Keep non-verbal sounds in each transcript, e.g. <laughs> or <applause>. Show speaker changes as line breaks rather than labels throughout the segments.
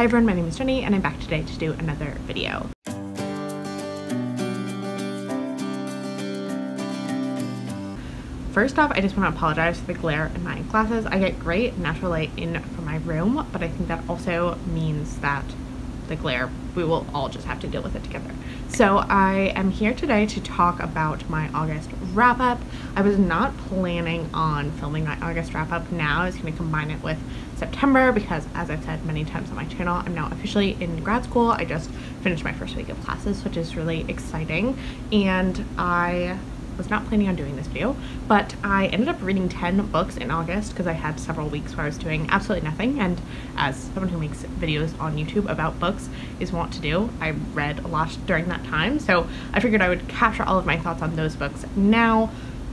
Hi everyone, my name is Jenni and I'm back today to do another video. First off, I just want to apologize for the glare in my glasses. I get great natural light in from my room, but I think that also means that the glare, we will all just have to deal with it together. So I am here today to talk about my August wrap up. I was not planning on filming my August wrap up now. I was going to combine it with September because as I've said many times on my channel, I'm now officially in grad school. I just finished my first week of classes, which is really exciting. And I was not planning on doing this video, but I ended up reading 10 books in August because I had several weeks where I was doing absolutely nothing. And as someone who makes videos on YouTube about books is wont to do, I read a lot during that time. So I figured I would capture all of my thoughts on those books now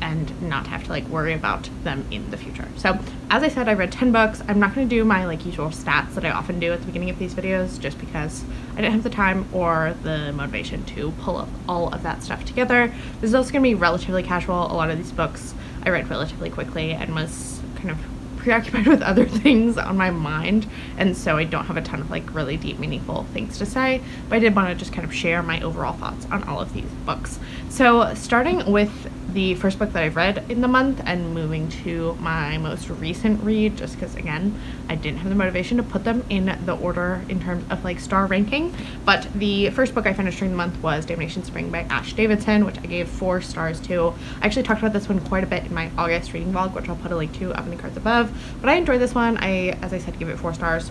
and not have to like worry about them in the future. So as I said, I read 10 books. I'm not going to do my like usual stats that I often do at the beginning of these videos just because I didn't have the time or the motivation to pull up all of that stuff together. This is also going to be relatively casual. A lot of these books I read relatively quickly and was kind of preoccupied <laughs> with other things on my mind and so I don't have a ton of like really deep meaningful things to say but I did want to just kind of share my overall thoughts on all of these books. So starting with the first book that I've read in the month and moving to my most recent read just because again I didn't have the motivation to put them in the order in terms of like star ranking. But the first book I finished during the month was Damnation Spring by Ash Davidson which I gave four stars to. I actually talked about this one quite a bit in my August reading vlog which I'll put a link to up in the cards above. But I enjoyed this one. I as I said give it four stars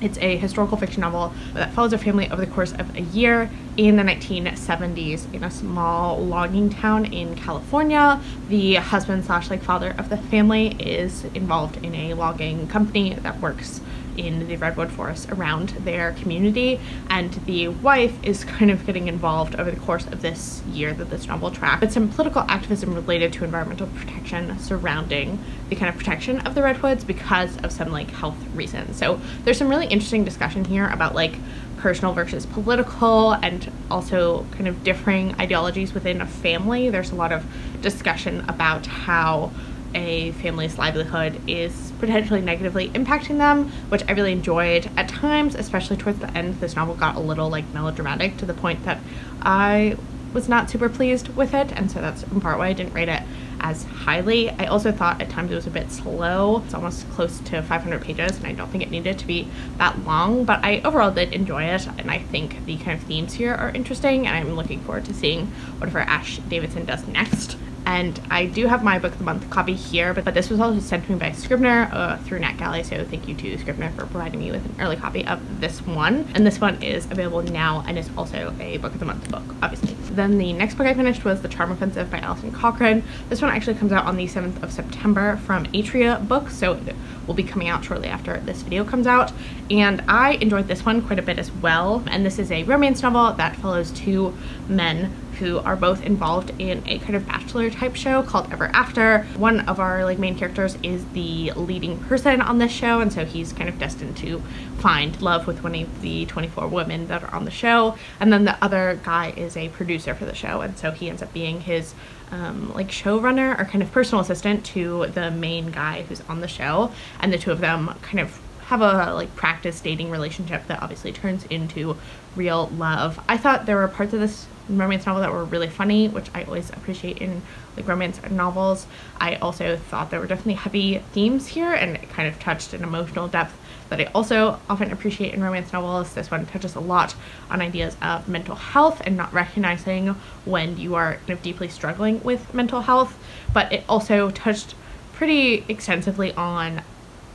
it's a historical fiction novel that follows a family over the course of a year in the 1970s in a small logging town in California. The husband slash like father of the family is involved in a logging company that works in the redwood forest around their community and the wife is kind of getting involved over the course of this year that this novel tracks with some political activism related to environmental protection surrounding the kind of protection of the redwoods because of some like health reasons. So there's some really interesting discussion here about like personal versus political and also kind of differing ideologies within a family. There's a lot of discussion about how a family's livelihood is potentially negatively impacting them, which I really enjoyed. At times, especially towards the end, this novel got a little like melodramatic to the point that I was not super pleased with it, and so that's in part why I didn't rate it as highly. I also thought at times it was a bit slow. It's almost close to 500 pages, and I don't think it needed to be that long, but I overall did enjoy it, and I think the kind of themes here are interesting, and I'm looking forward to seeing whatever Ash Davidson does next and I do have my book of the month copy here but, but this was also sent to me by Scribner uh, through NetGalley so thank you to Scribner for providing me with an early copy of this one and this one is available now and is also a book of the month book obviously. Then the next book I finished was The Charm Offensive by Alison Cochrun. This one actually comes out on the 7th of September from Atria Books so it will be coming out shortly after this video comes out and I enjoyed this one quite a bit as well and this is a romance novel that follows two men who are both involved in a kind of bachelor type show called Ever After. One of our like main characters is the leading person on this show and so he's kind of destined to find love with one of the 24 women that are on the show and then the other guy is a producer for the show and so he ends up being his um, like showrunner or kind of personal assistant to the main guy who's on the show and the two of them kind of have a like practice dating relationship that obviously turns into real love. I thought there were parts of this romance novel that were really funny, which I always appreciate in like romance novels. I also thought there were definitely heavy themes here and it kind of touched an emotional depth that I also often appreciate in romance novels. This one touches a lot on ideas of mental health and not recognizing when you are kind of deeply struggling with mental health, but it also touched pretty extensively on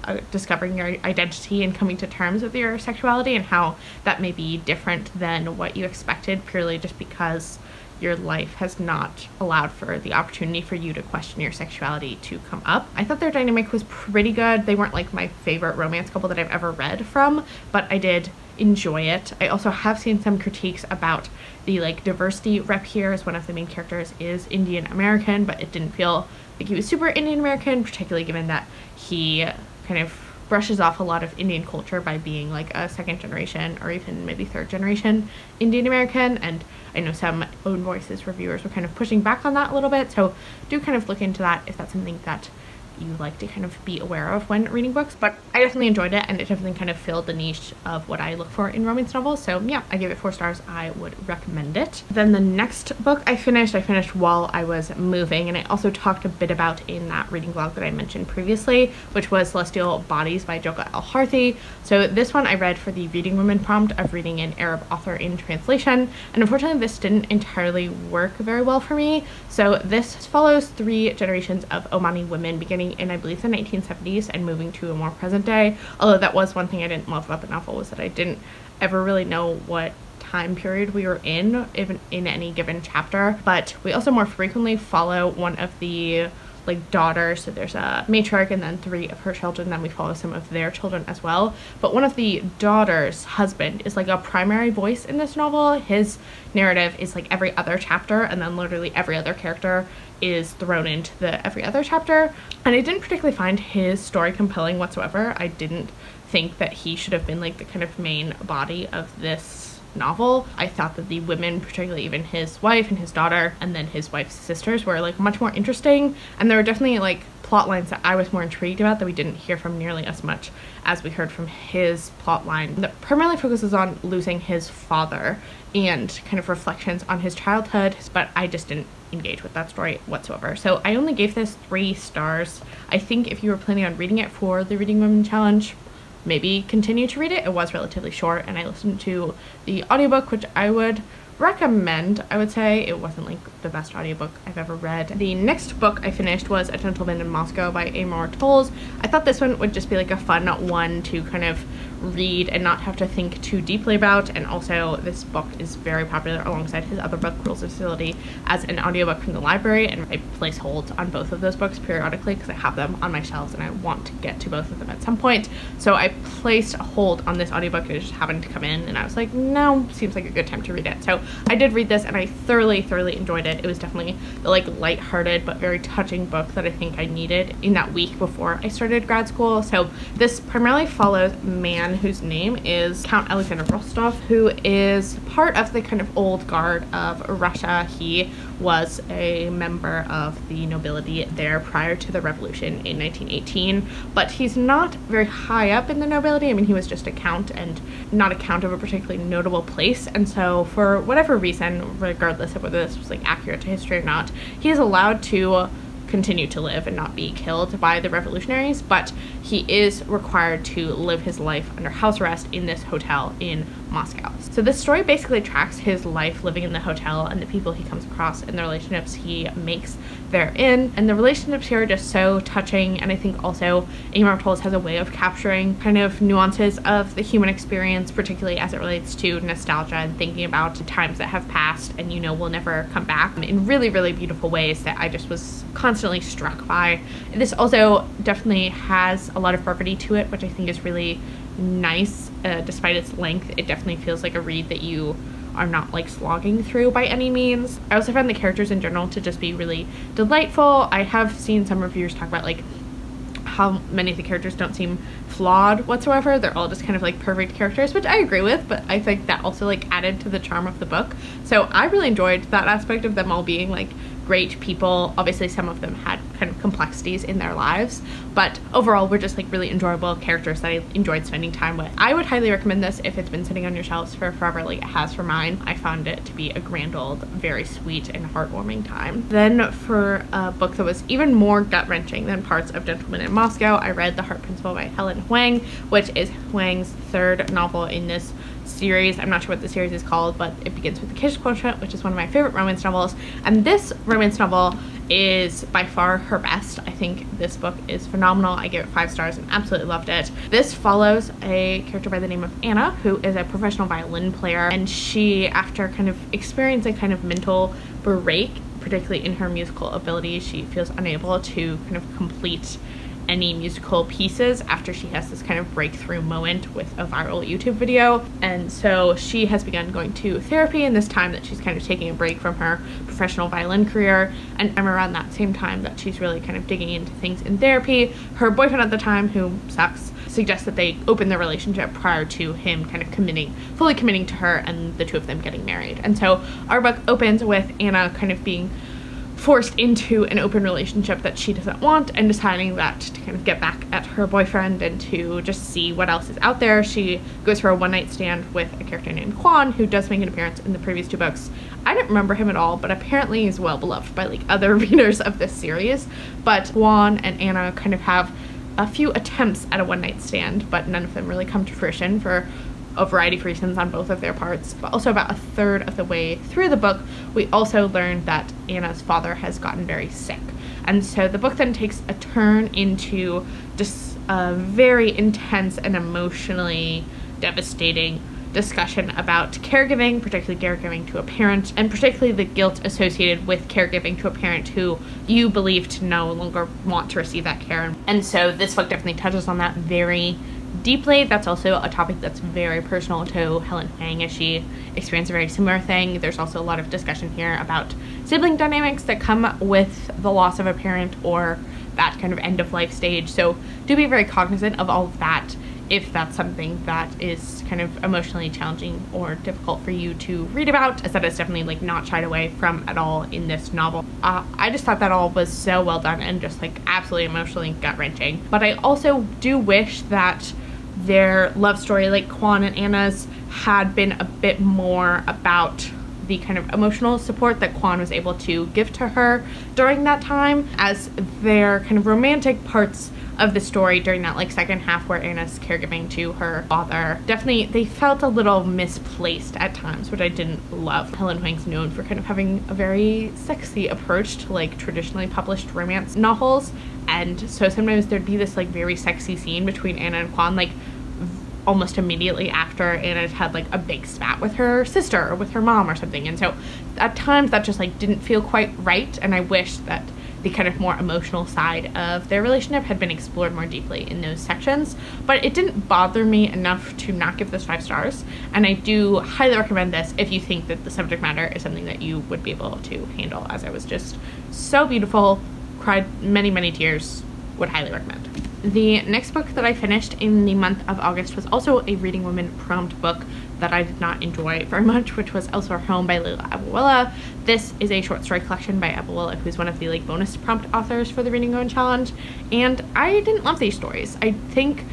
uh, discovering your identity and coming to terms with your sexuality and how that may be different than what you expected purely just because your life has not allowed for the opportunity for you to question your sexuality to come up. I thought their dynamic was pretty good. They weren't like my favorite romance couple that I've ever read from, but I did enjoy it. I also have seen some critiques about the like diversity rep here as one of the main characters is Indian American, but it didn't feel like he was super Indian American, particularly given that he kind of brushes off a lot of Indian culture by being like a second generation or even maybe third generation Indian American. And I know some own voices reviewers were kind of pushing back on that a little bit. So do kind of look into that if that's something that you like to kind of be aware of when reading books. But I definitely enjoyed it and it definitely kind of filled the niche of what I look for in romance novels. So yeah, I gave it four stars. I would recommend it. Then the next book I finished, I finished while I was moving and I also talked a bit about in that reading vlog that I mentioned previously, which was Celestial Bodies by Jokha Alharthi. So this one I read for the Reading Women prompt of reading an Arab author in translation and unfortunately this didn't entirely work very well for me. So this follows three generations of Omani women beginning in I believe the 1970s and moving to a more present day. Although that was one thing I didn't love about the novel was that I didn't ever really know what time period we were in even in any given chapter. But we also more frequently follow one of the like daughters. So there's a matriarch and then three of her children. Then we follow some of their children as well. But one of the daughters husband is like a primary voice in this novel. His narrative is like every other chapter and then literally every other character is thrown into the every other chapter and i didn't particularly find his story compelling whatsoever i didn't think that he should have been like the kind of main body of this novel. I thought that the women, particularly even his wife and his daughter, and then his wife's sisters, were like much more interesting. And there were definitely like plot lines that I was more intrigued about that we didn't hear from nearly as much as we heard from his plot line that primarily focuses on losing his father and kind of reflections on his childhood, but I just didn't engage with that story whatsoever. So I only gave this three stars. I think if you were planning on reading it for the Reading Women Challenge, maybe continue to read it. It was relatively short and I listened to the audiobook, which I would recommend. I would say it wasn't like the best audiobook I've ever read. The next book I finished was A Gentleman in Moscow by Amor Towles. I thought this one would just be like a fun one to kind of read and not have to think too deeply about and also this book is very popular alongside his other book Rules of Civility as an audiobook from the library and I place holds on both of those books periodically because I have them on my shelves and I want to get to both of them at some point so I placed a hold on this audiobook it just happened to come in and I was like no seems like a good time to read it so I did read this and I thoroughly thoroughly enjoyed it it was definitely the like light-hearted but very touching book that I think I needed in that week before I started grad school so this primarily follows man man whose name is Count Alexander Rostov, who is part of the kind of old guard of Russia. He was a member of the nobility there prior to the revolution in 1918, but he's not very high up in the nobility. I mean, he was just a count and not a count of a particularly notable place. And so, for whatever reason, regardless of whether this was like accurate to history or not, he is allowed to continue to live and not be killed by the revolutionaries, but he is required to live his life under house arrest in this hotel in Moscow. So this story basically tracks his life living in the hotel and the people he comes across and the relationships he makes therein. And the relationships here are just so touching and I think also Amor Towles has a way of capturing kind of nuances of the human experience, particularly as it relates to nostalgia and thinking about times that have passed and you know will never come back in really, really beautiful ways that I just was constantly struck by. This also definitely has a lot of brevity to it, which I think is really nice uh, despite its length. It definitely feels like a read that you are not like slogging through by any means. I also found the characters in general to just be really delightful. I have seen some reviewers talk about like how many of the characters don't seem flawed whatsoever. They're all just kind of like perfect characters, which I agree with, but I think that also like added to the charm of the book. So I really enjoyed that aspect of them all being like great people. Obviously, some of them had kind of complexities in their lives, but overall, we're just like really enjoyable characters that I enjoyed spending time with. I would highly recommend this if it's been sitting on your shelves for forever, like it has for mine. I found it to be a grand old, very sweet and heartwarming time. Then, for a book that was even more gut wrenching than parts of Gentleman in Moscow, I read The Heart Principle by Helen Hoang, which is Hoang's third novel in this series. I'm not sure what the series is called, but it begins with the Kiss Quotient, which is one of my favorite romance novels. And this romance novel is by far her best. I think this book is phenomenal. I give it five stars and absolutely loved it. This follows a character by the name of Anna, who is a professional violin player, and she, after kind of experiencing kind of mental break, particularly in her musical abilities, she feels unable to kind of complete any musical pieces after she has this kind of breakthrough moment with a viral YouTube video. And so she has begun going to therapy in this time that she's kind of taking a break from her professional violin career. And I'm around that same time that she's really kind of digging into things in therapy. Her boyfriend at the time, who sucks, suggests that they open their relationship prior to him kind of committing, fully committing to her and the two of them getting married. And so our book opens with Anna kind of being forced into an open relationship that she doesn't want and deciding that to kind of get back at her boyfriend and to just see what else is out there. She goes for a one night stand with a character named Quan who does make an appearance in the previous two books. I didn't remember him at all, but apparently he's well beloved by like other <laughs> readers of this series. But Quan and Anna kind of have a few attempts at a one night stand, but none of them really come to fruition for a variety of reasons on both of their parts. But also, about a third of the way through the book, we also learn that Anna's father has gotten very sick. And so the book then takes a turn into just a very intense and emotionally devastating discussion about caregiving, particularly caregiving to a parent, and particularly the guilt associated with caregiving to a parent who you believe to no longer want to receive that care. And so this book definitely touches on that very deeply. That's also a topic that's very personal to Helen Hoang as she experienced a very similar thing. There's also a lot of discussion here about sibling dynamics that come with the loss of a parent or that kind of end of life stage. So do be very cognizant of all of that if that's something that is kind of emotionally challenging or difficult for you to read about, as that is definitely like not shied away from at all in this novel. Uh, I just thought that all was so well done and just like absolutely emotionally gut wrenching. But I also do wish that their love story, like Quan and Anna's, had been a bit more about the kind of emotional support that Quan was able to give to her during that time, as their kind of romantic parts of the story during that like second half where Anna's caregiving to her father. Definitely they felt a little misplaced at times, which I didn't love. Helen Hoang's known for kind of having a very sexy approach to like traditionally published romance novels. And so sometimes there'd be this like very sexy scene between Anna and Quan, like almost immediately after Anna had like a big spat with her sister or with her mom or something. And so at times that just like didn't feel quite right. And I wish that the kind of more emotional side of their relationship had been explored more deeply in those sections. But it didn't bother me enough to not give this five stars. And I do highly recommend this if you think that the subject matter is something that you would be able to handle, as I was just so beautiful, cried many, many tears, would highly recommend. The next book that I finished in the month of August was also a Reading Women prompt book that I did not enjoy very much, which was Elsewhere Home by Leila Aboulela. This is a short story collection by Aboulela, who's one of the like bonus prompt authors for the Reading Women Challenge. And I didn't love these stories. I think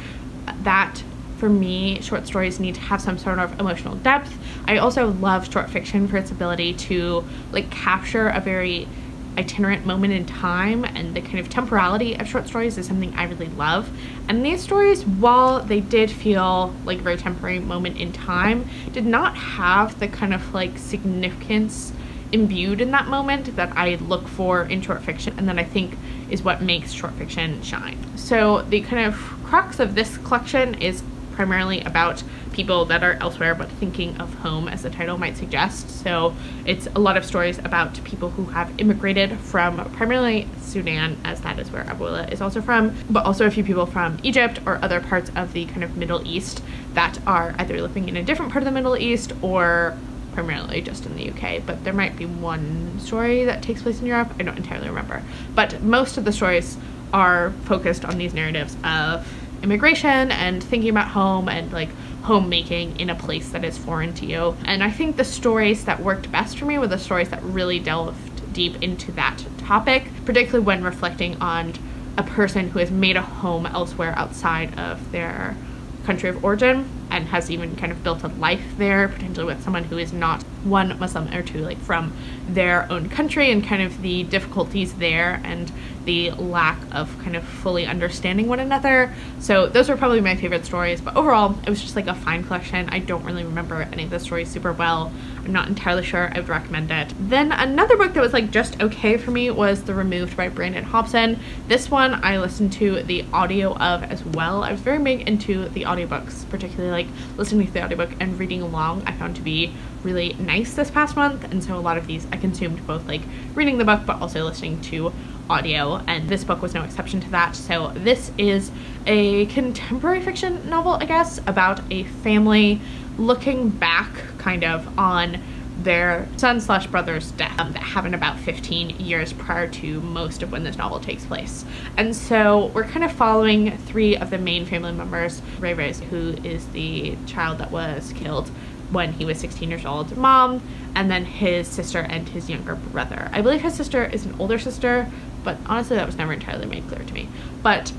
that for me, short stories need to have some sort of emotional depth. I also love short fiction for its ability to like capture a very itinerant moment in time and the kind of temporality of short stories is something I really love. And these stories, while they did feel like a very temporary moment in time, did not have the kind of like significance imbued in that moment that I look for in short fiction and that I think is what makes short fiction shine. So the kind of crux of this collection is primarily about people that are elsewhere but thinking of home, as the title might suggest. So it's a lot of stories about people who have immigrated from primarily Sudan, as that is where Aboulela is also from, but also a few people from Egypt or other parts of the kind of Middle East that are either living in a different part of the Middle East or primarily just in the UK, but there might be one story that takes place in Europe. I don't entirely remember. But most of the stories are focused on these narratives of immigration and thinking about home and like homemaking in a place that is foreign to you. And I think the stories that worked best for me were the stories that really delved deep into that topic, particularly when reflecting on a person who has made a home elsewhere outside of their country of origin and has even kind of built a life there, potentially with someone who is not one Muslim or two, like from their own country, and kind of the difficulties there and the lack of kind of fully understanding one another. So those were probably my favorite stories, but overall it was just like a fine collection. I don't really remember any of the stories super well. I'm not entirely sure I would recommend it. Then another book that was like just okay for me was The Removed by Brandon Hobson. This one I listened to the audio of as well. I was very big into the audiobooks, particularly like listening to the audiobook and reading along I found to be really nice this past month and so a lot of these I consumed both like reading the book but also listening to audio and this book was no exception to that so this is a contemporary fiction novel I guess about a family looking back kind of on their son slash brother's death um, that happened about 15 years prior to most of when this novel takes place. And so we're kind of following three of the main family members, Ray Ray's, who is the child that was killed when he was 16 years old, mom, and then his sister and his younger brother. I believe his sister is an older sister, but honestly, that was never entirely made clear to me. But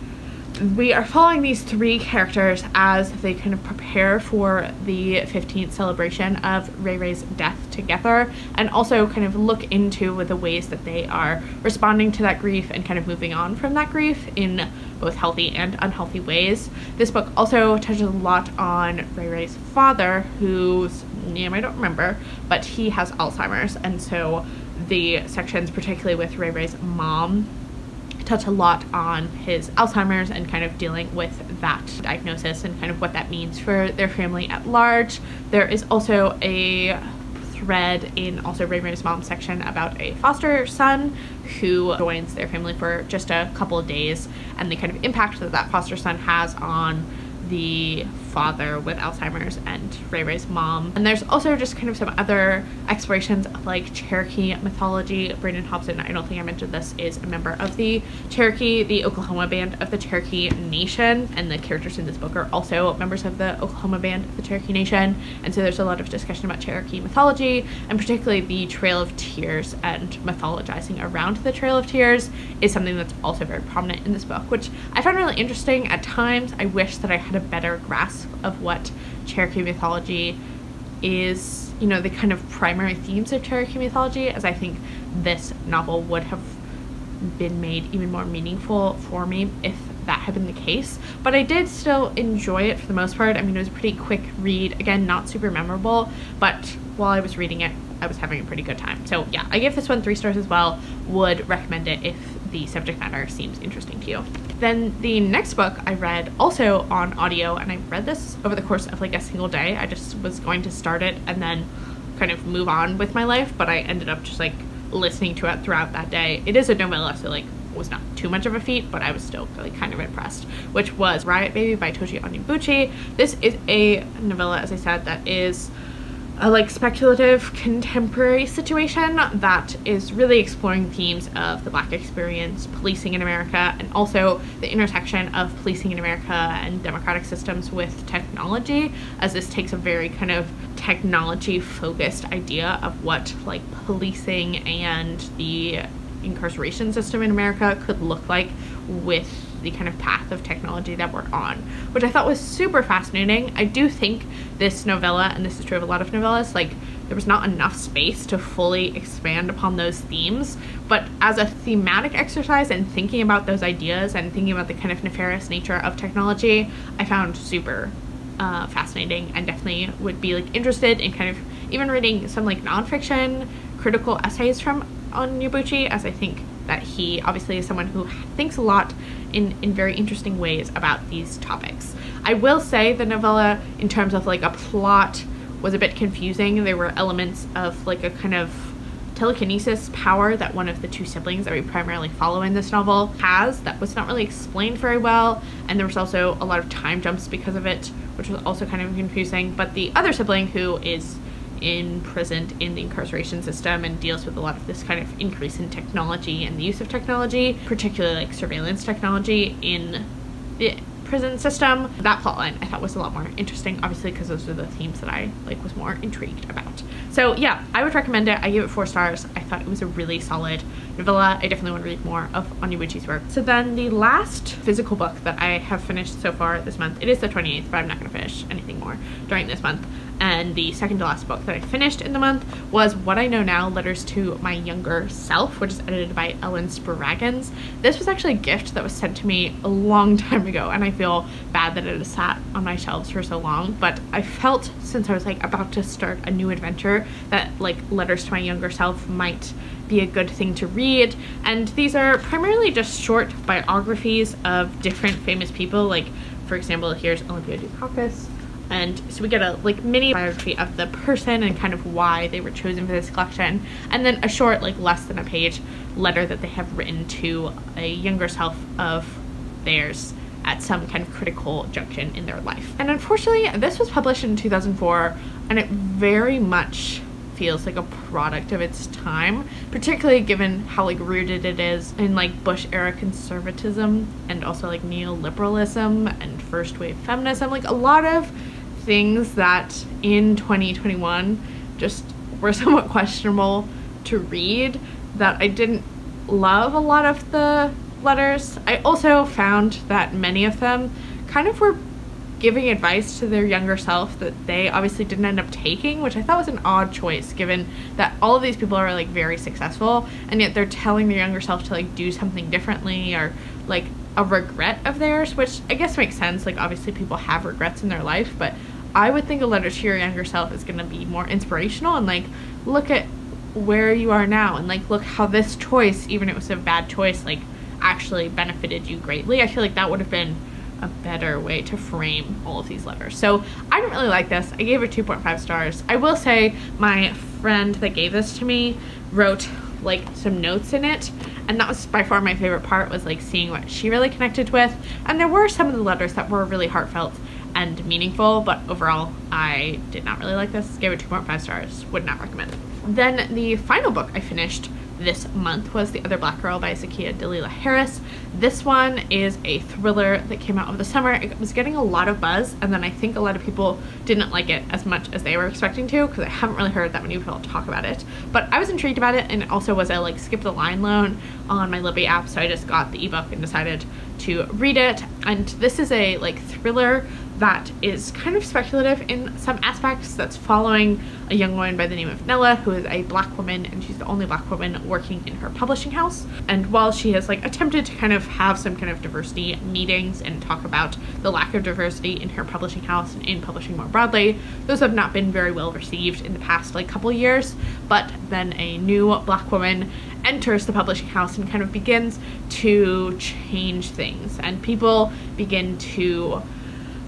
we are following these three characters as they kind of prepare for the 15th celebration of Ray Ray's death together and also kind of look into the ways that they are responding to that grief and kind of moving on from that grief in both healthy and unhealthy ways. This book also touches a lot on Ray Ray's father, whose name I don't remember, but he has Alzheimer's and so the sections, particularly with Ray Ray's mom, touch a lot on his Alzheimer's and kind of dealing with that diagnosis and kind of what that means for their family at large. There is also a thread in also Ray Ray's mom section about a foster son who joins their family for just a couple of days and the kind of impact that that foster son has on the father with Alzheimer's and Ray Ray's mom. And there's also just kind of some other explorations of like Cherokee mythology. Brandon Hobson, I don't think I mentioned this, is a member of the Cherokee, the Oklahoma band of the Cherokee Nation. And the characters in this book are also members of the Oklahoma band of the Cherokee Nation. And so there's a lot of discussion about Cherokee mythology and particularly the Trail of Tears and mythologizing around the Trail of Tears is something that's also very prominent in this book, which I found really interesting at times. I wish that I had a better grasp of what Cherokee mythology is, you know, the kind of primary themes of Cherokee mythology, as I think this novel would have been made even more meaningful for me if that had been the case. But I did still enjoy it for the most part. I mean, it was a pretty quick read. Again, not super memorable, but while I was reading it, I was having a pretty good time. So yeah, I gave this one three stars as well. Would recommend it if the subject matter seems interesting to you. Then the next book I read also on audio, and I read this over the course of like a single day. I just was going to start it and then kind of move on with my life, but I ended up just like listening to it throughout that day. It is a novella, so like was not too much of a feat, but I was still really kind of impressed, which was Riot Baby by Tochi Onyebuchi. This is a novella, as I said, that is a like speculative contemporary situation that is really exploring themes of the black experience, policing in America, and also the intersection of policing in America and democratic systems with technology, as this takes a very kind of technology focused idea of what like policing and the incarceration system in America could look like with the kind of path of technology that we're on, which I thought was super fascinating. I do think this novella, and this is true of a lot of novellas, like there was not enough space to fully expand upon those themes. But as a thematic exercise and thinking about those ideas and thinking about the kind of nefarious nature of technology, I found super uh, fascinating and definitely would be like interested in kind of even reading some like nonfiction critical essays from on Onyebuchi as I think that he obviously is someone who thinks a lot in, in very interesting ways about these topics. I will say the novella, in terms of like a plot, was a bit confusing. There were elements of like a kind of telekinesis power that one of the two siblings that we primarily follow in this novel has that was not really explained very well and there was also a lot of time jumps because of it which was also kind of confusing but the other sibling who is imprisoned in the incarceration system and deals with a lot of this kind of increase in technology and the use of technology, particularly like surveillance technology in the prison system. That plotline I thought was a lot more interesting, obviously because those are the themes that I like was more intrigued about. So yeah, I would recommend it. I give it four stars. Thought it was a really solid novella. I definitely want to read more of Onyebuchi's work. So then the last physical book that I have finished so far this month, it is the 28th, but I'm not going to finish anything more during this month, and the second to last book that I finished in the month was What I Know Now Letters to My Younger Self, which is edited by Ellyn Spragins. This was actually a gift that was sent to me a long <laughs> time ago, and I feel bad that it has sat on my shelves for so long. But I felt since I was like about to start a new adventure that like Letters to My Younger Self might be a good thing to read. And these are primarily just short biographies of different famous people. Like, for example, here's Olympia Dukakis and so we get a like mini biography of the person and kind of why they were chosen for this collection and then a short like less than a page letter that they have written to a younger self of theirs at some kind of critical junction in their life and unfortunately this was published in 2004 and it very much feels like a product of its time particularly given how like rooted it is in like bush era conservatism and also like neoliberalism and first wave feminism like a lot of things that in 2021 just were <laughs> somewhat questionable to read that I didn't love a lot of the letters. I also found that many of them kind of were giving advice to their younger self that they obviously didn't end up taking, which I thought was an odd choice given that all of these people are like very successful and yet they're telling their younger self to like do something differently or like a regret of theirs, which I guess makes sense. Like obviously people have regrets in their life, but I would think a letter to your younger self is going to be more inspirational and like look at where you are now and like look how this choice, even if it was a bad choice, like actually benefited you greatly. I feel like that would have been a better way to frame all of these letters. So I didn't really like this. I gave it 2.5 stars. I will say my friend that gave this to me wrote like some notes in it and that was by far my favorite part was like seeing what she really connected with and there were some of the letters that were really heartfelt and meaningful but overall I did not really like this gave it 2.5 stars would not recommend then the final book I finished this month was The Other Black Girl by Zakiya Dalila Harris. This one is a thriller that came out over the summer. It was getting a lot of buzz and then I think a lot of people didn't like it as much as they were expecting to because I haven't really heard that many people talk about it. But I was intrigued about it and also was a like skip the line loan on my Libby app so I just got the ebook and decided to read it. And this is a like thriller that is kind of speculative in some aspects that's following a young woman by the name of Nella who is a black woman and she's the only black woman working in her publishing house. And while she has like attempted to kind of have some kind of diversity meetings and talk about the lack of diversity in her publishing house and in publishing more broadly those have not been very well received in the past like couple years. But then a new black woman enters the publishing house and kind of begins to change things. And people begin to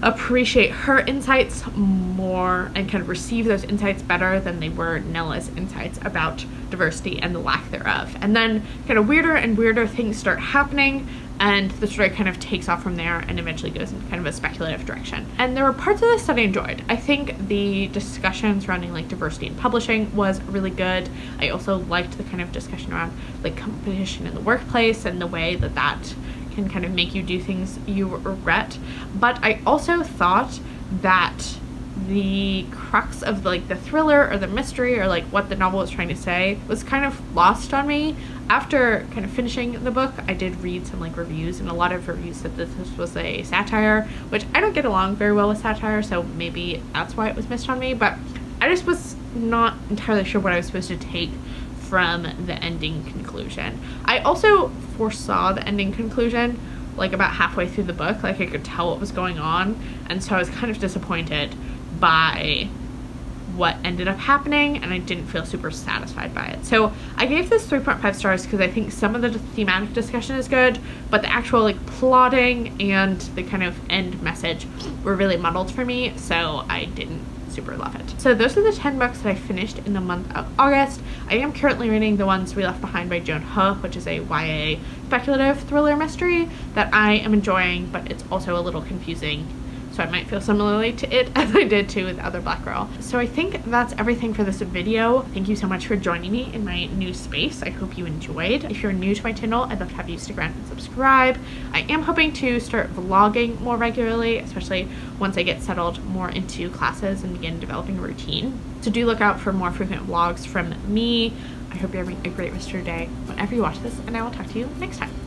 appreciate her insights more and kind of receive those insights better than they were Nella's insights about diversity and the lack thereof. And then kind of weirder and weirder things start happening and the story kind of takes off from there and eventually goes in kind of a speculative direction. And there were parts of this that I enjoyed. I think the discussion surrounding like diversity in publishing was really good. I also liked the kind of discussion around like competition in the workplace and the way that that can kind of make you do things you regret. But I also thought that the crux of like the thriller or the mystery or like what the novel was trying to say was kind of lost on me after kind of finishing the book i did read some like reviews and a lot of reviews said that this was a satire which i don't get along very well with satire so maybe that's why it was missed on me but i just was not entirely sure what i was supposed to take from the ending conclusion i also foresaw the ending conclusion like about halfway through the book like i could tell what was going on and so i was kind of disappointed by what ended up happening and I didn't feel super satisfied by it. So I gave this 3.5 stars because I think some of the thematic discussion is good, but the actual like plotting and the kind of end message were really muddled for me, so I didn't super love it. So those are the 10 books that I finished in the month of August. I am currently reading The Ones We Left Behind by Joan He, which is a YA speculative thriller mystery that I am enjoying, but it's also a little confusing so I might feel similarly to it <laughs> as I did to with Other Black Girl. So I think that's everything for this video. Thank you so much for joining me in my new space. I hope you enjoyed. If you're new to my channel, I'd love to have you stick around and subscribe. I am hoping to start vlogging more regularly, especially once I get settled more into classes and begin developing a routine. So do look out for more frequent vlogs from me. I hope you're having a great rest of your day whenever you watch this, and I will talk to you next time.